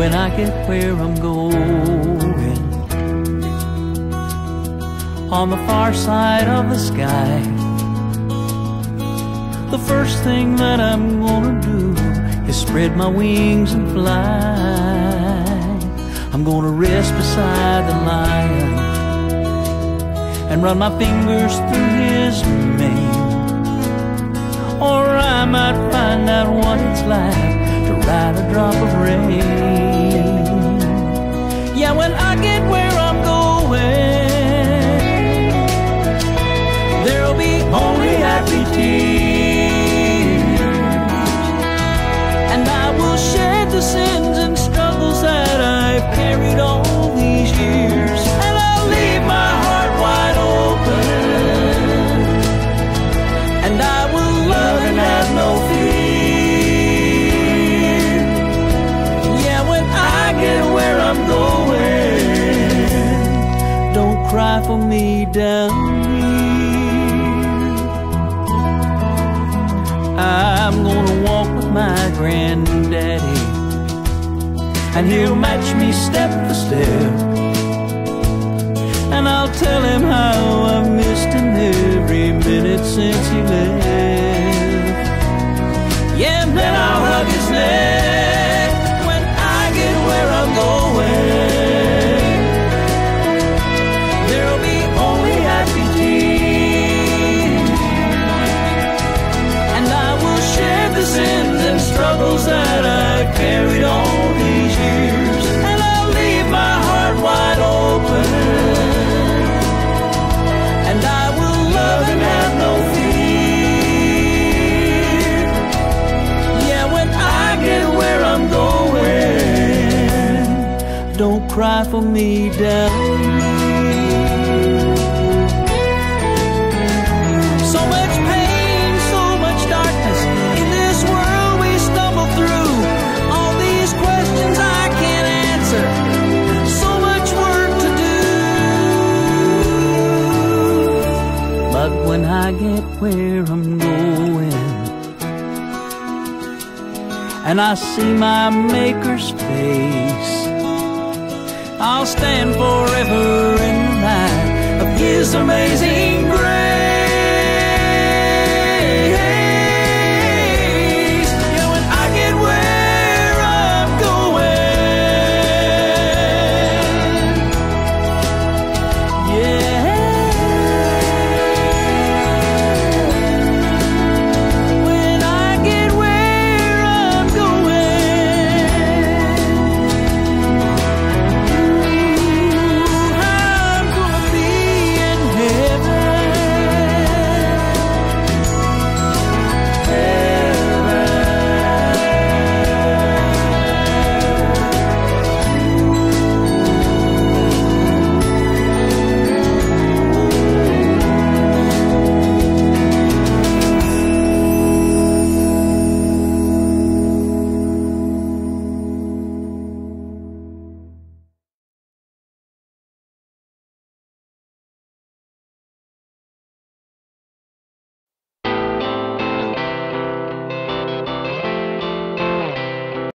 when I get where I'm going. On the far side of the sky, the first thing that I'm gonna do is spread my wings and fly. I'm gonna rest beside the lion and run my fingers through his mane. Or I might find out what it's like to ride a drop of rain. The sins and struggles that I've carried all these years. And I'll leave my heart wide open. And I will love and have no fear. Yeah, when I get where I'm going, don't cry for me down here. I'm gonna walk with my granddaddy, and he'll match me step for step. And I'll tell him how I've missed him every minute since he left. Much pain, so much darkness. In this world, we stumble through all these questions I can't answer. So much work to do. But when I get where I'm going, and I see my Maker's face. Stand forever in the light of His amazing grace.